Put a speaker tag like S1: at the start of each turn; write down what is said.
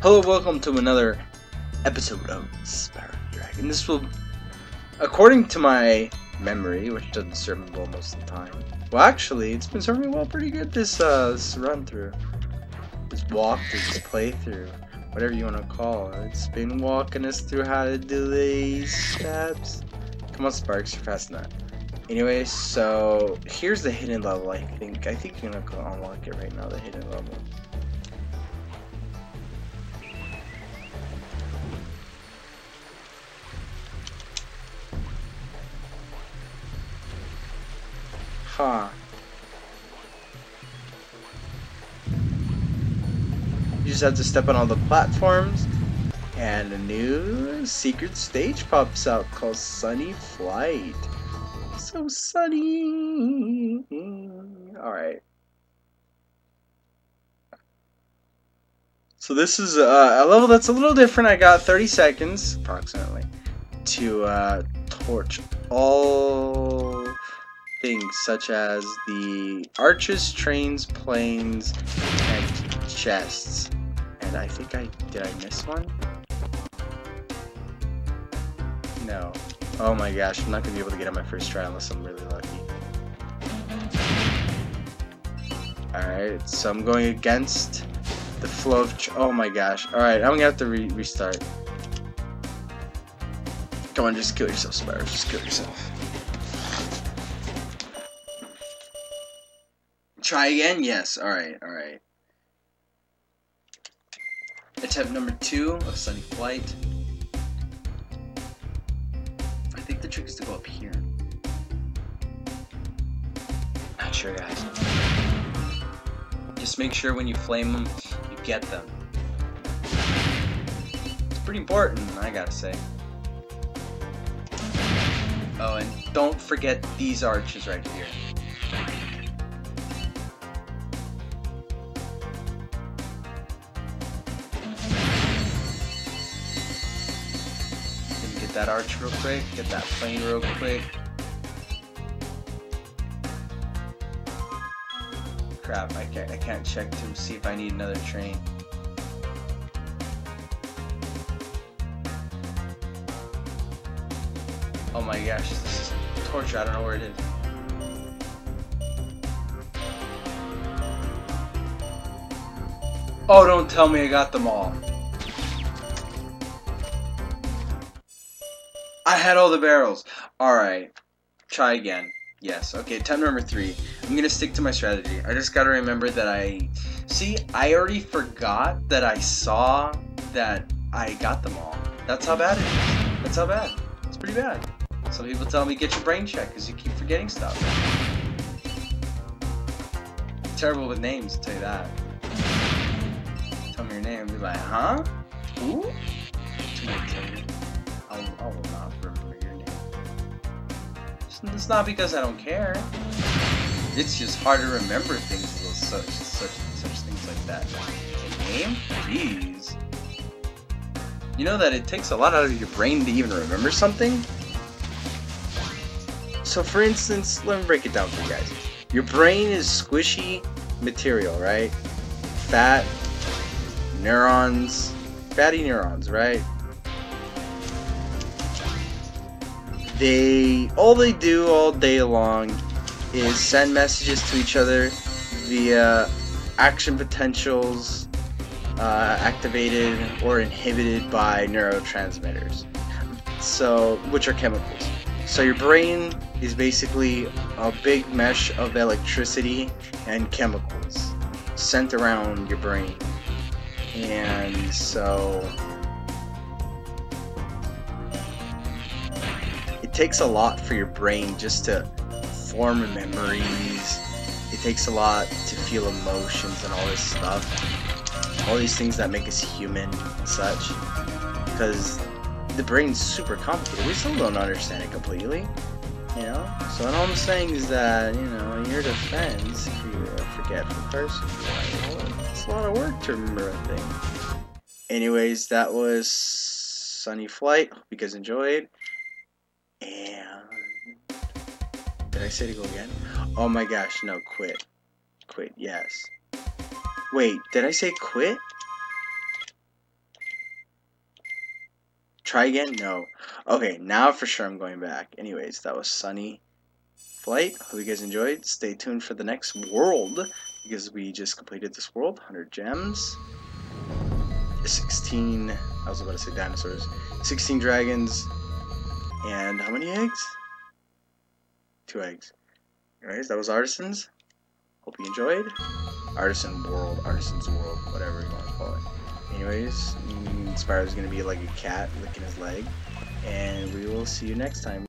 S1: Hello, welcome to another episode of Spyro Dragon. This will, according to my memory, which doesn't serve me well most of the time. Well, actually, it's been serving me well pretty good this uh this run through, this walkthrough, this playthrough, whatever you want to call it. It's been walking us through how to do these steps. Come on, Sparx, you're fast enough. Anyway, so here's the hidden level. I think I think you're gonna unlock it right now. The hidden level. Huh. You just have to step on all the platforms, and a new secret stage pops out called Sunny Flight. So sunny. Alright. So this is uh, a level that's a little different. I got 30 seconds, approximately, to uh, torch all things such as the arches, trains, planes, and chests. And I think I did I miss one? No. Oh my gosh, I'm not gonna be able to get on my first try unless I'm really lucky. Alright, so I'm going against the flow of. oh my gosh. Alright, I'm gonna have to re restart. Come on, just kill yourself, Spyro. Just kill yourself. Try again? Yes. Alright, alright. Attempt number two of Sunny Flight. I think the trick is to go up here. Not sure, guys. Just make sure when you flame them, you get them. It's pretty important, I gotta say. Oh, and don't forget these arches right here. That arch real quick, get that plane real quick. Crap, I can't, I can't check to see if I need another train. Oh my gosh, this is torture, I don't know where it is. Oh, don't tell me I got them all. I had all the barrels. Alright. Try again. Yes. Okay, attempt number three. I'm gonna stick to my strategy. I just gotta remember that I... See, I already forgot that I saw that I got them all. That's how bad it is. That's how bad. It's pretty bad. Some people tell me get your brain checked because you keep forgetting stuff. Terrible with names, I'll tell you that. Tell me your name, be like, huh? Who? I'll, I will not remember your name. It's, not because I don't care. It's just hard to remember things, such such such things like that. name? Jeez. You know that it takes a lot out of your brain to even remember something? So for instance, let me break it down for you guys. Your brain is squishy material, right? Fat, neurons, fatty neurons, right? They all they do all day long is send messages to each other via action potentials uh, activated or inhibited by neurotransmitters. So which are chemicals? So your brain is basically a big mesh of electricity and chemicals sent around your brain. And so takes a lot for your brain just to form memories. It takes a lot to feel emotions and all this stuff. All these things that make us human and such. Because the brain's super complicated. We still don't understand it completely. You know? So all I'm saying is that, you know, in your defense, if you're a forgetful person, it's a lot of work to remember a thing. Anyways, that was Sunny Flight. Hope you guys enjoyed. And did I say to go again? Oh my gosh, no, quit. Quit, yes. Wait, did I say quit? Try again? No. Okay, now for sure I'm going back. Anyways, that was Sunny Flight. Hope you guys enjoyed. Stay tuned for the next world because we just completed this world. 100 gems. 16, I was about to say dinosaurs. 16 dragons. And how many eggs? Two eggs. Anyways, that was Artisans. Hope you enjoyed. Artisan World, Artisan's World, whatever you want to call it. Anyways, Spyro's gonna be like a cat licking his leg. And we will see you next time.